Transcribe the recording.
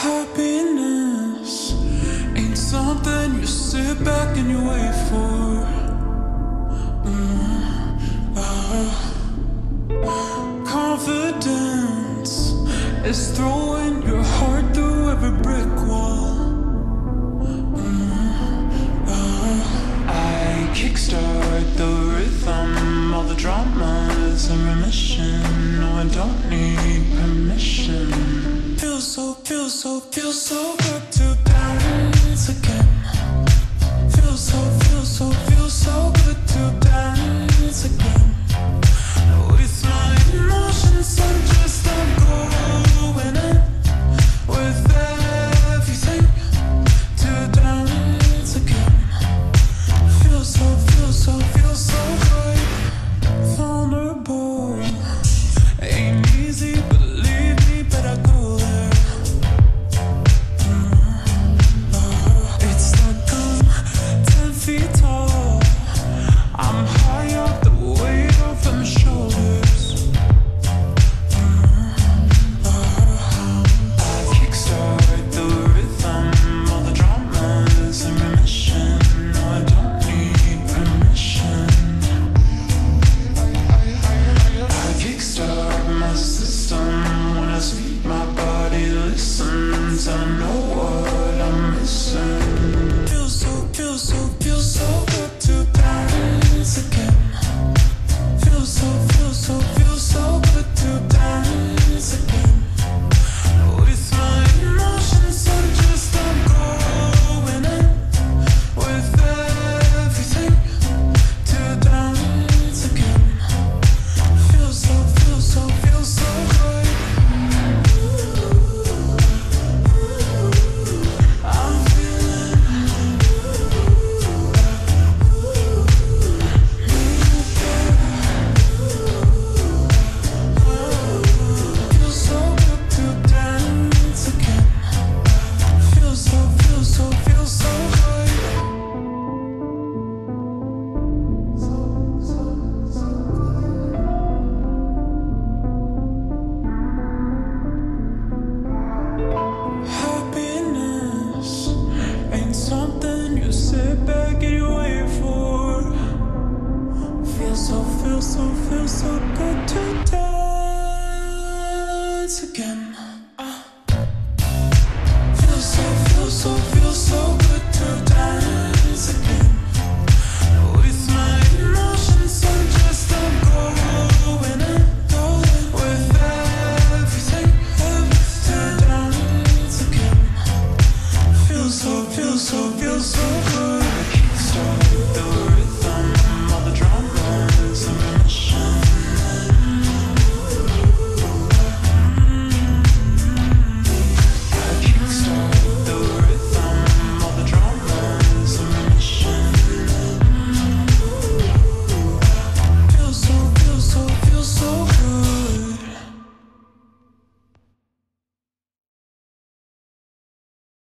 Happiness ain't something you sit back and you wait for. Mm, uh, confidence is throwing your heart through every brick wall. Mm, uh, I kickstart the rhythm, all the drama's in remission. No, I don't need permission. Feels so so, feels so good to what I'm missing. Feel so, feel so. feels so, feels so good to dance again.